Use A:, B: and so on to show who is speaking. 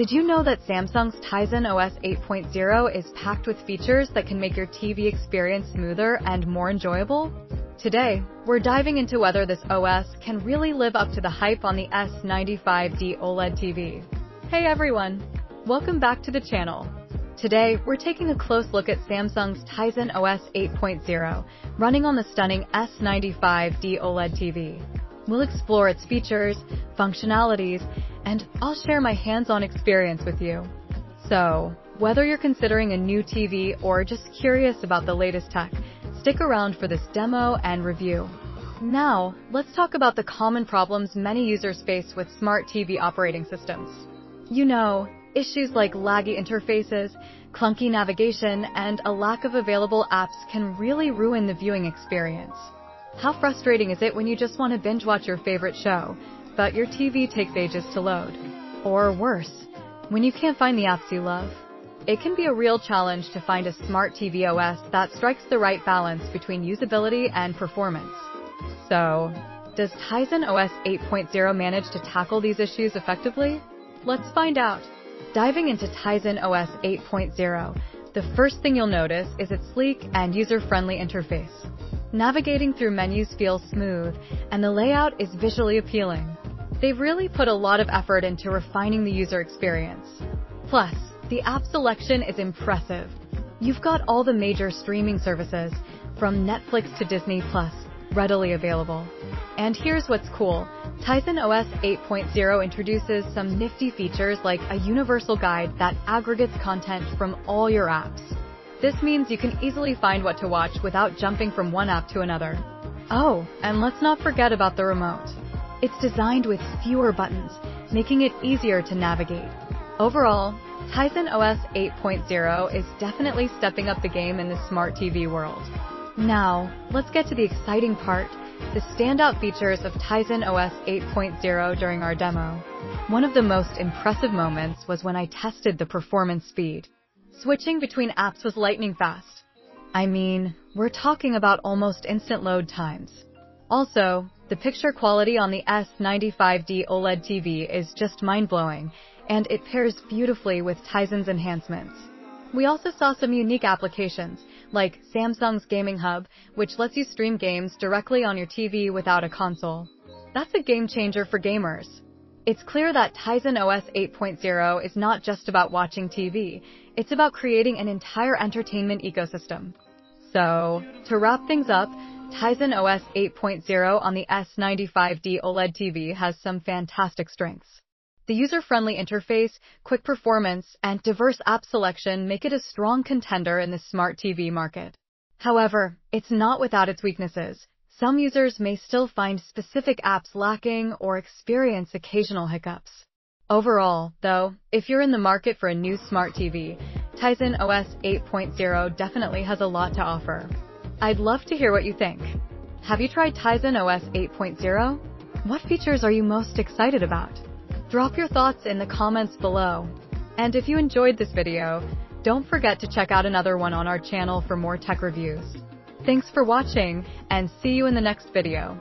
A: Did you know that Samsung's Tizen OS 8.0 is packed with features that can make your TV experience smoother and more enjoyable? Today, we're diving into whether this OS can really live up to the hype on the S95D OLED TV. Hey everyone! Welcome back to the channel. Today, we're taking a close look at Samsung's Tizen OS 8.0, running on the stunning S95D OLED TV. We'll explore its features, functionalities, and I'll share my hands-on experience with you. So, whether you're considering a new TV or just curious about the latest tech, stick around for this demo and review. Now, let's talk about the common problems many users face with smart TV operating systems. You know, issues like laggy interfaces, clunky navigation, and a lack of available apps can really ruin the viewing experience. How frustrating is it when you just want to binge watch your favorite show, but your TV takes ages to load? Or worse, when you can't find the apps you love? It can be a real challenge to find a smart TV OS that strikes the right balance between usability and performance. So, does Tizen OS 8.0 manage to tackle these issues effectively? Let's find out. Diving into Tizen OS 8.0, the first thing you'll notice is its sleek and user-friendly interface. Navigating through menus feels smooth, and the layout is visually appealing. They've really put a lot of effort into refining the user experience. Plus, the app selection is impressive. You've got all the major streaming services, from Netflix to Disney Plus, readily available. And here's what's cool. Tizen OS 8.0 introduces some nifty features like a universal guide that aggregates content from all your apps. This means you can easily find what to watch without jumping from one app to another. Oh, and let's not forget about the remote. It's designed with fewer buttons, making it easier to navigate. Overall, Tizen OS 8.0 is definitely stepping up the game in the smart TV world. Now, let's get to the exciting part, the standout features of Tizen OS 8.0 during our demo. One of the most impressive moments was when I tested the performance speed. Switching between apps was lightning fast. I mean, we're talking about almost instant load times. Also, the picture quality on the S95D OLED TV is just mind-blowing, and it pairs beautifully with Tizen's enhancements. We also saw some unique applications, like Samsung's Gaming Hub, which lets you stream games directly on your TV without a console. That's a game changer for gamers. It's clear that Tizen OS 8.0 is not just about watching TV, it's about creating an entire entertainment ecosystem. So, to wrap things up, Tizen OS 8.0 on the S95D OLED TV has some fantastic strengths. The user-friendly interface, quick performance, and diverse app selection make it a strong contender in the smart TV market. However, it's not without its weaknesses, some users may still find specific apps lacking or experience occasional hiccups. Overall, though, if you're in the market for a new smart TV, Tizen OS 8.0 definitely has a lot to offer. I'd love to hear what you think. Have you tried Tizen OS 8.0? What features are you most excited about? Drop your thoughts in the comments below. And if you enjoyed this video, don't forget to check out another one on our channel for more tech reviews. Thanks for watching, and see you in the next video.